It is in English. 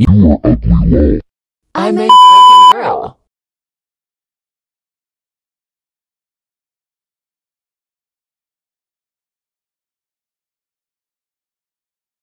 You are ugly wall. I made